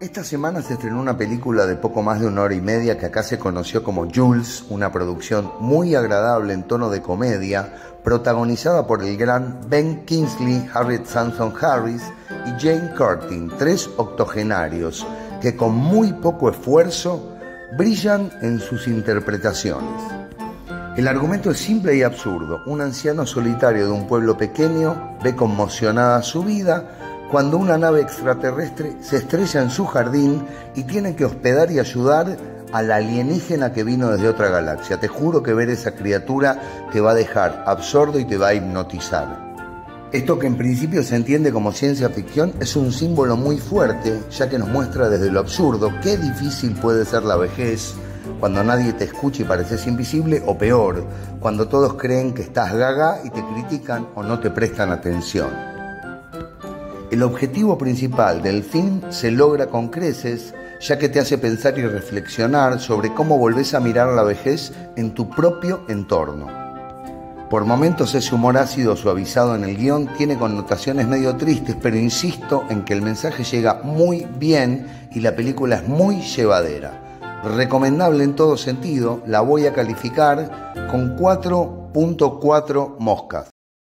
Esta semana se estrenó una película de poco más de una hora y media que acá se conoció como Jules, una producción muy agradable en tono de comedia, protagonizada por el gran Ben Kingsley, Harriet Sanson Harris y Jane Curtin, tres octogenarios que con muy poco esfuerzo brillan en sus interpretaciones. El argumento es simple y absurdo. Un anciano solitario de un pueblo pequeño ve conmocionada su vida cuando una nave extraterrestre se estrella en su jardín y tiene que hospedar y ayudar al alienígena que vino desde otra galaxia. Te juro que ver esa criatura te va a dejar absordo y te va a hipnotizar. Esto que en principio se entiende como ciencia ficción es un símbolo muy fuerte, ya que nos muestra desde lo absurdo qué difícil puede ser la vejez cuando nadie te escucha y pareces invisible, o peor, cuando todos creen que estás gaga y te critican o no te prestan atención. El objetivo principal del film se logra con creces, ya que te hace pensar y reflexionar sobre cómo volvés a mirar la vejez en tu propio entorno. Por momentos ese humor ácido suavizado en el guion tiene connotaciones medio tristes, pero insisto en que el mensaje llega muy bien y la película es muy llevadera. Recomendable en todo sentido, la voy a calificar con 4.4 moscas.